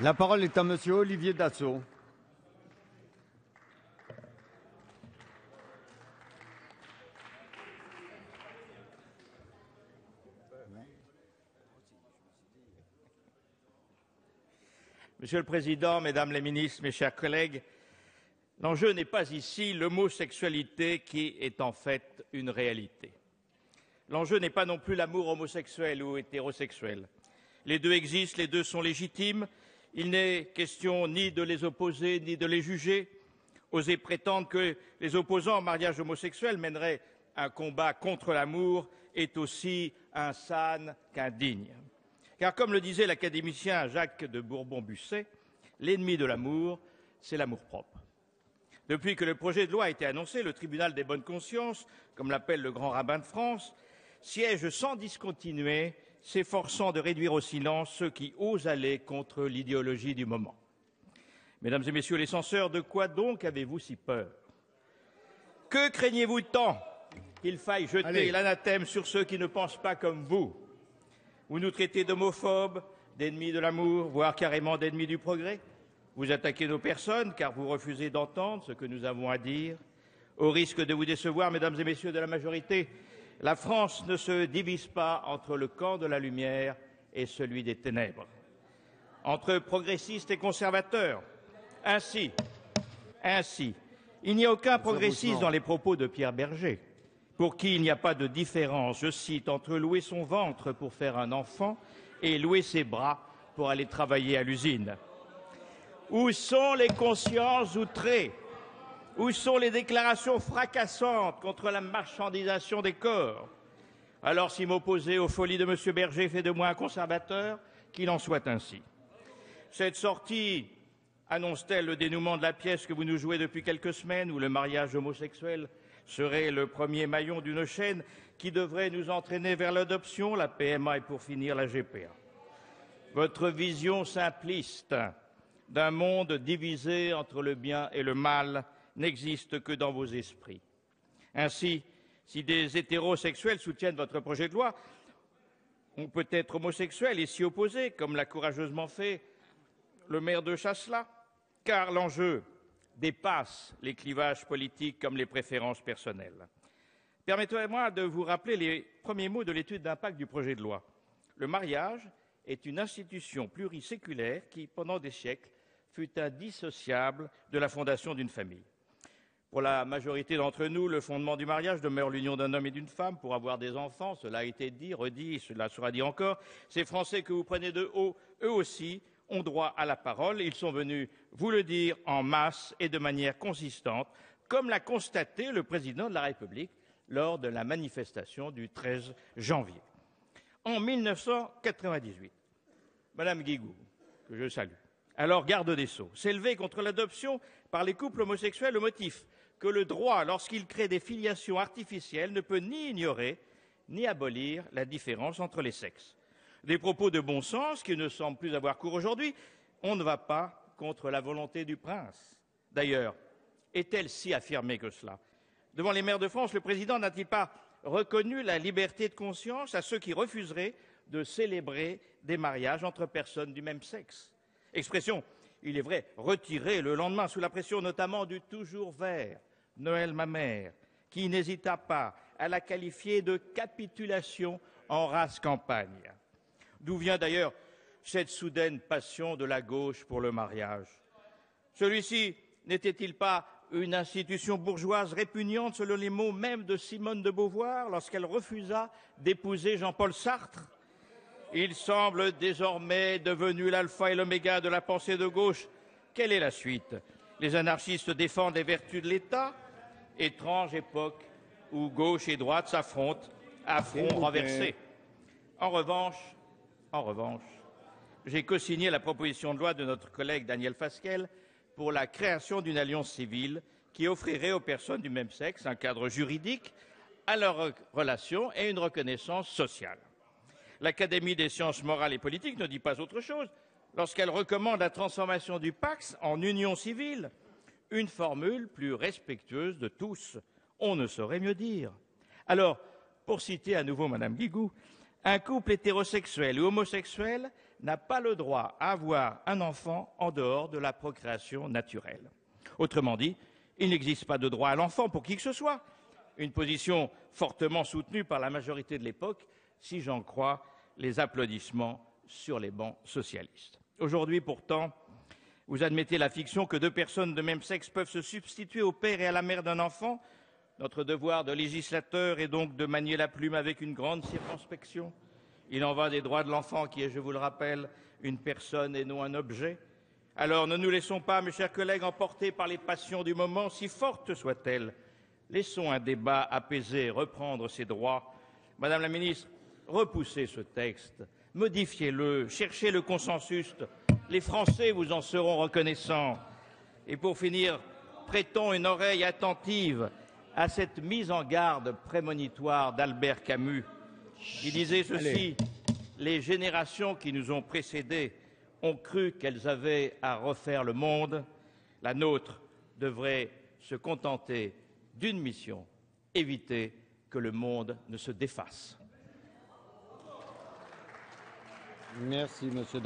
La parole est à Monsieur Olivier Dassault. Monsieur le Président, Mesdames les ministres, mes chers collègues, l'enjeu n'est pas ici l'homosexualité qui est en fait une réalité. L'enjeu n'est pas non plus l'amour homosexuel ou hétérosexuel. Les deux existent, les deux sont légitimes. Il n'est question ni de les opposer ni de les juger. Oser prétendre que les opposants au mariage homosexuel mèneraient un combat contre l'amour est aussi insane qu'indigne. Car comme le disait l'académicien Jacques de Bourbon-Busset, l'ennemi de l'amour, c'est l'amour-propre. Depuis que le projet de loi a été annoncé, le tribunal des bonnes consciences, comme l'appelle le grand rabbin de France, siège sans discontinuer, s'efforçant de réduire au silence ceux qui osent aller contre l'idéologie du moment. Mesdames et messieurs les censeurs, de quoi donc avez-vous si peur? Que craignez-vous tant qu'il faille jeter l'anathème sur ceux qui ne pensent pas comme vous? Vous nous traitez d'homophobes, d'ennemis de l'amour, voire carrément d'ennemis du progrès? Vous attaquez nos personnes car vous refusez d'entendre ce que nous avons à dire? Au risque de vous décevoir, mesdames et messieurs de la majorité, la France ne se divise pas entre le camp de la lumière et celui des ténèbres, entre progressistes et conservateurs. Ainsi, ainsi, il n'y a aucun progressiste dans les propos de Pierre Berger pour qui il n'y a pas de différence, je cite, entre louer son ventre pour faire un enfant et louer ses bras pour aller travailler à l'usine. Où sont les consciences outrées? Où sont les déclarations fracassantes contre la marchandisation des corps? Alors, si m'opposer aux folies de M. Berger fait de moi un conservateur, qu'il en soit ainsi. Cette sortie annonce-t-elle le dénouement de la pièce que vous nous jouez depuis quelques semaines, où le mariage homosexuel serait le premier maillon d'une chaîne qui devrait nous entraîner vers l'adoption, la PMA et pour finir la GPA. Votre vision simpliste d'un monde divisé entre le bien et le mal n'existe que dans vos esprits. Ainsi, si des hétérosexuels soutiennent votre projet de loi, on peut être homosexuel et s'y opposer, comme l'a courageusement fait le maire de Chasselas, car l'enjeu dépasse les clivages politiques comme les préférences personnelles. Permettez-moi de vous rappeler les premiers mots de l'étude d'impact du projet de loi. Le mariage est une institution pluriséculaire qui, pendant des siècles, fut indissociable de la fondation d'une famille. Pour la majorité d'entre nous, le fondement du mariage demeure l'union d'un homme et d'une femme pour avoir des enfants. Cela a été dit, redit, cela sera dit encore. Ces Français que vous prenez de haut, eux aussi, ont droit à la parole. Ils sont venus vous le dire en masse et de manière consistante, comme l'a constaté le président de la République lors de la manifestation du 13 janvier. En 1998, Madame Guigou, que je salue, alors garde des Sceaux, s'élevait contre l'adoption par les couples homosexuels au motif que le droit, lorsqu'il crée des filiations artificielles, ne peut ni ignorer ni abolir la différence entre les sexes des propos de bon sens qui ne semblent plus avoir cours aujourd'hui. On ne va pas contre la volonté du prince. D'ailleurs, est-elle si affirmée que cela? Devant les maires de France, le président n'a-t-il pas reconnu la liberté de conscience à ceux qui refuseraient de célébrer des mariages entre personnes du même sexe? Expression, il est vrai, retirée le lendemain sous la pression notamment du toujours vert, Noël ma mère, qui n'hésita pas à la qualifier de capitulation en race campagne. D'où vient d'ailleurs cette soudaine passion de la gauche pour le mariage? Celui-ci n'était-il pas une institution bourgeoise répugnante selon les mots même de Simone de Beauvoir lorsqu'elle refusa d'épouser Jean-Paul Sartre? Il semble désormais devenu l'alpha et l'oméga de la pensée de gauche. Quelle est la suite? Les anarchistes défendent les vertus de l'État Étrange époque où gauche et droite s'affrontent à front renversé. En revanche, en revanche, j'ai cosigné la proposition de loi de notre collègue Daniel Fasquelle pour la création d'une alliance civile qui offrirait aux personnes du même sexe un cadre juridique à leurs relations et une reconnaissance sociale. L'Académie des sciences morales et politiques ne dit pas autre chose lorsqu'elle recommande la transformation du Pax en union civile, une formule plus respectueuse de tous. On ne saurait mieux dire. Alors, pour citer à nouveau Madame Guigou, un couple hétérosexuel ou homosexuel n'a pas le droit à avoir un enfant en dehors de la procréation naturelle. Autrement dit, il n'existe pas de droit à l'enfant pour qui que ce soit. Une position fortement soutenue par la majorité de l'époque, si j'en crois les applaudissements sur les bancs socialistes. Aujourd'hui, pourtant, vous admettez la fiction que deux personnes de même sexe peuvent se substituer au père et à la mère d'un enfant. Notre devoir de législateur est donc de manier la plume avec une grande circonspection. Il en va des droits de l'enfant qui est, je vous le rappelle, une personne et non un objet. Alors ne nous laissons pas, mes chers collègues, emporter par les passions du moment, si fortes soient-elles. Laissons un débat apaisé reprendre ses droits. Madame la ministre, repoussez ce texte, modifiez-le, cherchez le consensus. Les Français vous en seront reconnaissants. Et pour finir, prêtons une oreille attentive à cette mise en garde prémonitoire d'Albert Camus. Il disait ceci Les générations qui nous ont précédés ont cru qu'elles avaient à refaire le monde. La nôtre devrait se contenter d'une mission éviter que le monde ne se défasse. Merci, monsieur